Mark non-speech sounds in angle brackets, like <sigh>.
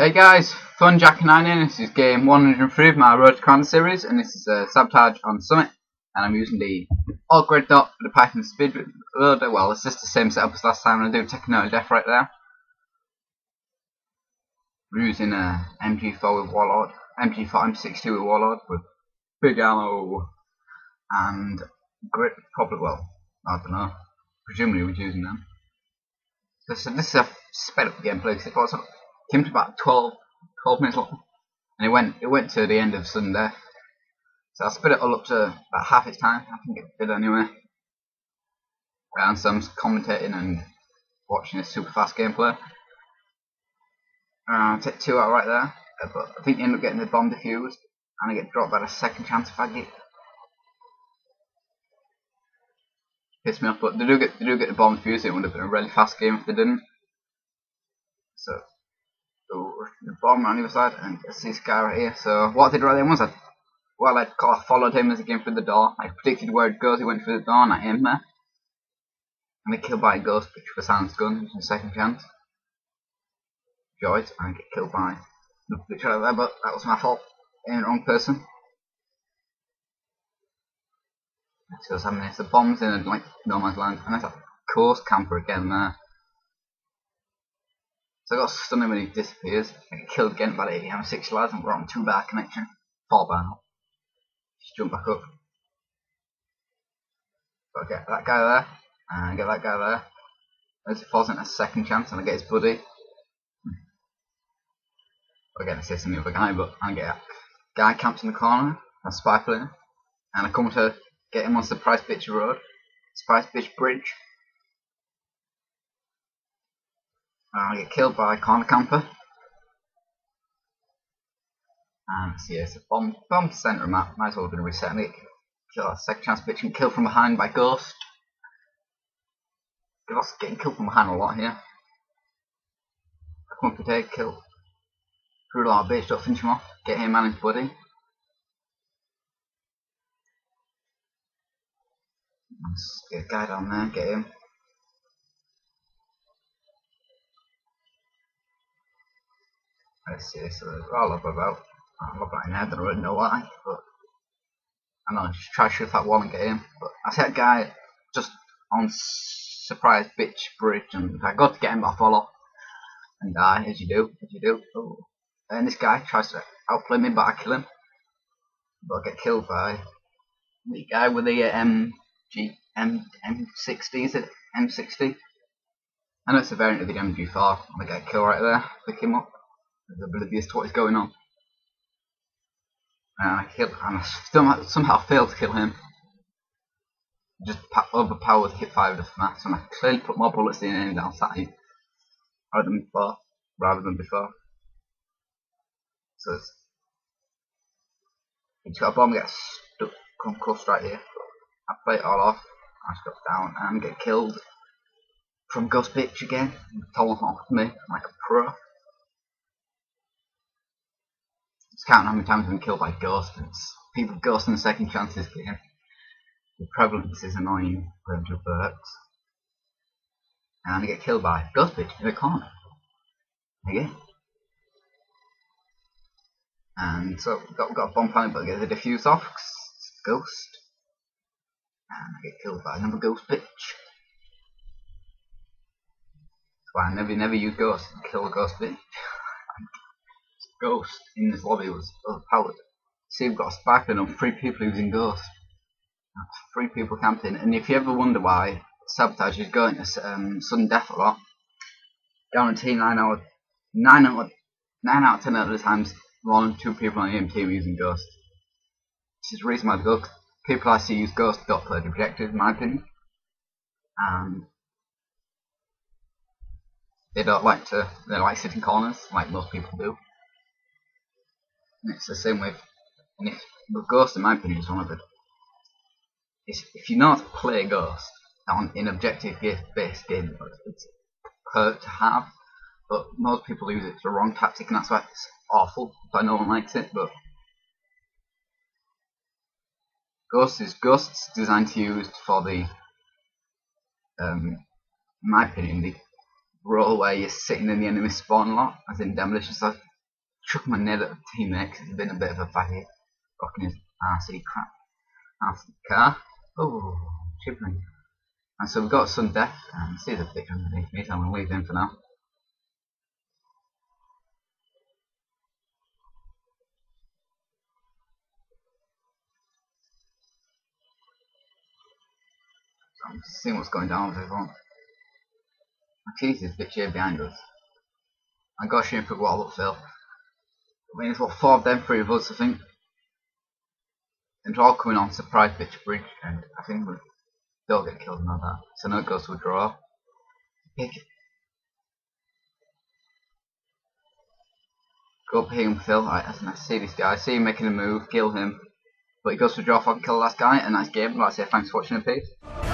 Hey guys, Fun Jack and I in. This is game 103 of my Road to Crown series, and this is a sabotage on Summit. And I'm using the All-Grid Dot for the Python Speed Loader. Well, it's just the same setup as last time, and I do take a note of death right there. We're using a MG4 with Warlord, MG4 M62 with Warlord, with big ammo and grip, Probably, well, I don't know. Presumably we're using them. So, so this is a sped up gameplay was came to about 12, 12 minutes long, and it went it went to the end of death. So I sped it all up to about half its time. I think it did anyway. And so I'm commentating and watching this super fast gameplay. Uh, I take two out right there, uh, but I think you end up getting the bomb defused, and I get dropped by a second chance get. Piss me off, but they do get they do get the bomb defused. It would have been a really fast game if they didn't. So the bomb on the other side and see this guy right here. So what I did right then was I well I followed him as he came through the door. I predicted where it goes, he went through the door and I aimed there. And I killed by a ghost with a silence gun, which a second chance. Joyed and get killed by another bitch there, but that was my fault. The wrong person. So what's happening. So bombs in like no man's land and there's a course camper again there. So I got stunned when he disappears. I killed again by the M6 lads and we're on two bar connection. Fall bar. Just jump back up. So I get that guy there, and get that guy there. As it falls into a second chance and I get his buddy. I get assist on the other guy, but I get a guy camps in the corner, a spy plane, and I come to get him on Surprise Bitch Road, Surprise Bitch Bridge. Ah, I get killed by corner camper. And see, it's a bomb, bomb center map. Might as well have been resetting it. Kill a second chance bitch and kill from behind by Ghost. Ghost getting killed from behind a lot here. Come up to take kill. Lot of bitch, don't finish him off. Get him and his buddy. Get a guy down there, get him. See, so all up about. I love that in head, I don't know why, but I know, just try to shoot that wall and get in. But I see that guy just on surprise bitch bridge, and I go to get him, I fall off and die, as you do, as you do. Oh. And this guy tries to outplay me, but I kill him. But I get killed by the guy with the uh, MG M M60, is it M60? I know it's a variant of the MG4. I get killed right there. Pick him up oblivious to what is going on. And I and I somehow, somehow failed to kill him. Just overpowered hit fire with the FAMAS, and I clearly put more bullets in him outside rather than before. Rather than before. So it's, he's got a bomb, gets stuck, concussed right here. I play it all off. I just down and get killed from Ghost Bitch again. Told off me like a pro. Counting how many times I've been killed by ghosts. People ghost in the second chances game. The prevalence is annoying it works. And I get killed by ghost bitch in the corner. Again. And so got, got a bomb planet but get the diffuse off ghost. And I get killed by another ghost bitch. That's why I never never use ghost kill a ghost bitch. <laughs> Ghost in this lobby was overpowered. See, we've got a sparkling on three people using Ghost. Three people camping. And if you ever wonder why Sabotage is going to um, sudden death a lot, guarantee 9 out 9 out 9 out of 10 of the times more than two people on the team using Ghost. This is the reason why the people I see use Ghost don't play the objective, in my opinion. And they don't like to, they like sitting corners, like most people do. And it's the same with, and if the Ghost, in my opinion, is one of the. if you know how to play Ghost on in objective based game, it's hurt to have, but most people use it for the wrong tactic, and that's why it's awful. But no one likes it, but Ghost is Ghost's designed to use for the, um, in my opinion, the role where you're sitting in the enemy spawn lot, as in demolition chuck my nid at because he's been a bit of a faggot. Rocking his RC crap. RC car. Oh, chipping. And so we've got some death. And see the picture underneath me, so I'm going to leave him for now. So I'm seeing what's going down with everyone. Jesus, bitch here behind us. I got shoot for wall up Phil. I mean, it's what four of them, three of us, I think. And they're all coming on surprise bitch bridge, and I think we they'll get killed and that. So now it goes to a draw. Pick. Go up here and Phil. Right, I see this guy. I see him making a move, kill him. But he goes to draw I can kill the last guy, and nice game. Like I say, thanks for watching the piece.